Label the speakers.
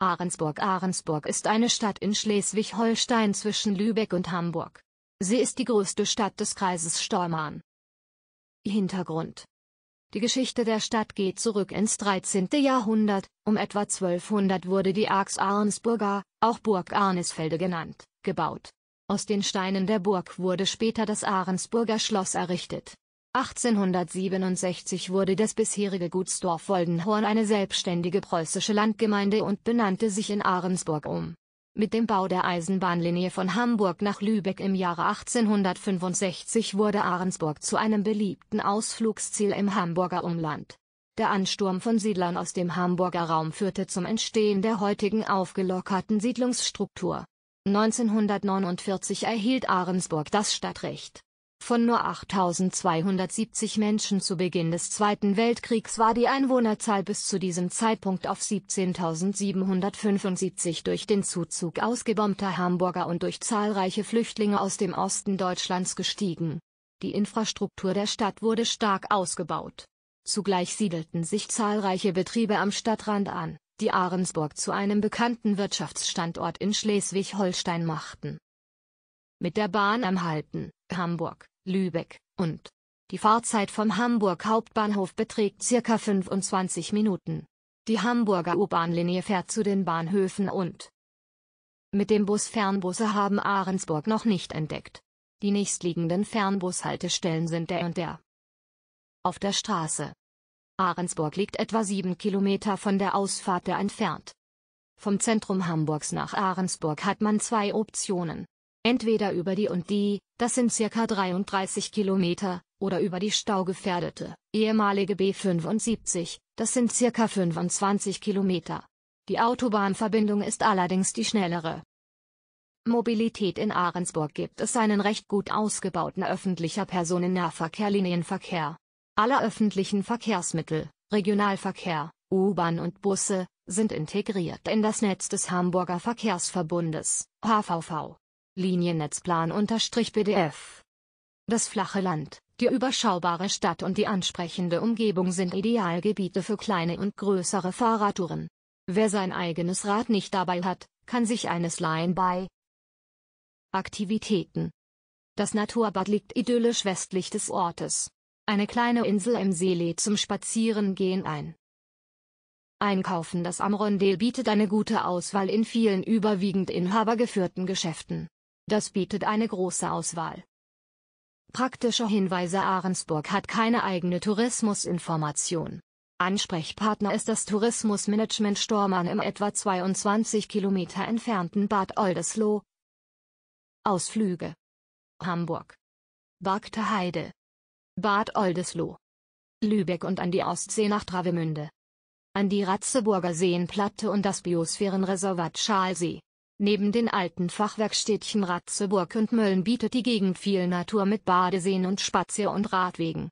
Speaker 1: Ahrensburg Ahrensburg ist eine Stadt in Schleswig-Holstein zwischen Lübeck und Hamburg. Sie ist die größte Stadt des Kreises Stormarn. Hintergrund Die Geschichte der Stadt geht zurück ins 13. Jahrhundert, um etwa 1200 wurde die Arx Ahrensburger, auch Burg Arnisfelde genannt, gebaut. Aus den Steinen der Burg wurde später das Ahrensburger Schloss errichtet. 1867 wurde das bisherige Gutsdorf Woldenhorn eine selbstständige preußische Landgemeinde und benannte sich in Ahrensburg um. Mit dem Bau der Eisenbahnlinie von Hamburg nach Lübeck im Jahre 1865 wurde Ahrensburg zu einem beliebten Ausflugsziel im Hamburger Umland. Der Ansturm von Siedlern aus dem Hamburger Raum führte zum Entstehen der heutigen aufgelockerten Siedlungsstruktur. 1949 erhielt Ahrensburg das Stadtrecht. Von nur 8.270 Menschen zu Beginn des Zweiten Weltkriegs war die Einwohnerzahl bis zu diesem Zeitpunkt auf 17.775 durch den Zuzug ausgebombter Hamburger und durch zahlreiche Flüchtlinge aus dem Osten Deutschlands gestiegen. Die Infrastruktur der Stadt wurde stark ausgebaut. Zugleich siedelten sich zahlreiche Betriebe am Stadtrand an, die Ahrensburg zu einem bekannten Wirtschaftsstandort in Schleswig-Holstein machten. Mit der Bahn am Halten, Hamburg, Lübeck, und. Die Fahrzeit vom Hamburg Hauptbahnhof beträgt circa 25 Minuten. Die Hamburger U-Bahn-Linie fährt zu den Bahnhöfen und. Mit dem Bus Fernbusse haben Ahrensburg noch nicht entdeckt. Die nächstliegenden Fernbushaltestellen sind der und der. Auf der Straße. Ahrensburg liegt etwa sieben Kilometer von der Ausfahrt der entfernt. Vom Zentrum Hamburgs nach Ahrensburg hat man zwei Optionen. Entweder über die und die, das sind circa 33 Kilometer, oder über die staugefährdete, ehemalige B75, das sind circa 25 Kilometer. Die Autobahnverbindung ist allerdings die schnellere. Mobilität in Ahrensburg gibt es einen recht gut ausgebauten öffentlicher Personennahverkehr Linienverkehr. Alle öffentlichen Verkehrsmittel, Regionalverkehr, U-Bahn und Busse, sind integriert in das Netz des Hamburger Verkehrsverbundes, HVV. Liniennetzplan-PDF. Das flache Land, die überschaubare Stadt und die ansprechende Umgebung sind Idealgebiete für kleine und größere Fahrradtouren. Wer sein eigenes Rad nicht dabei hat, kann sich eines leihen bei Aktivitäten. Das Naturbad liegt idyllisch westlich des Ortes. Eine kleine Insel im See lädt zum Spazierengehen ein. Einkaufen Das Amrondel bietet eine gute Auswahl in vielen überwiegend inhabergeführten Geschäften. Das bietet eine große Auswahl. Praktische Hinweise Ahrensburg hat keine eigene Tourismusinformation. Ansprechpartner ist das Tourismusmanagement Stormann im etwa 22 Kilometer entfernten Bad Oldesloe. Ausflüge Hamburg Barkter Heide Bad Oldesloe Lübeck und an die Ostsee nach Travemünde an die Ratzeburger Seenplatte und das Biosphärenreservat Schalsee Neben den alten Fachwerkstädtchen Ratzeburg und Mölln bietet die Gegend viel Natur mit Badeseen und Spazier- und Radwegen